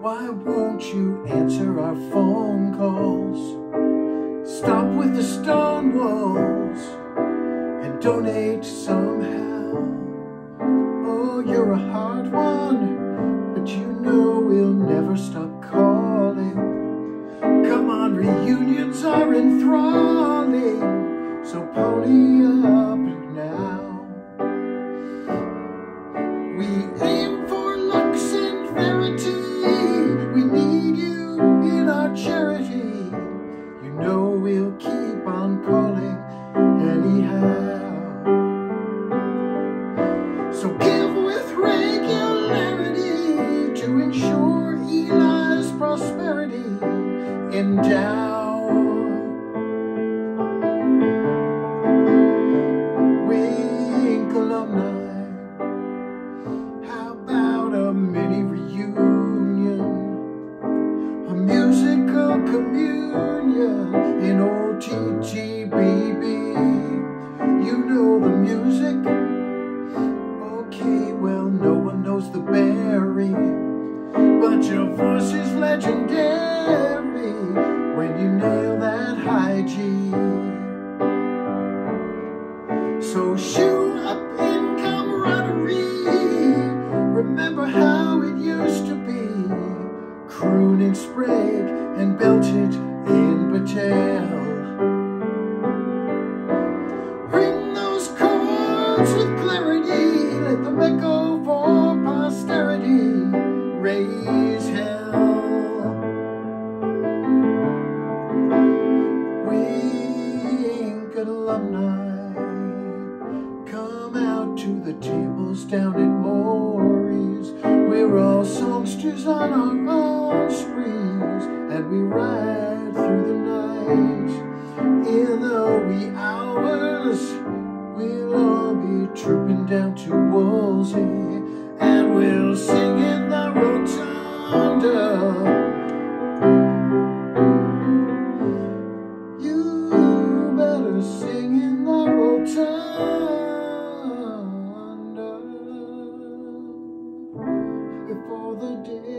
Why won't you answer our phone calls? Stop with the stone walls and donate somehow. Oh, you're a hard one, but you know we'll never stop calling. Come on, reunions are enthralling, so pony up now. So give with regularity to ensure Eli's prosperity. Wink Bari. But your voice is legendary when you nail that high G. So shoe up in camaraderie. Remember how it used to be. Croon in Sprague and belted in Battell. To the tables down at Mory's. We're all songsters on our own sprees, and we ride through the night. In the wee hours, we'll all be trooping down to Woolsey, and we'll sing in the rotunda. the day.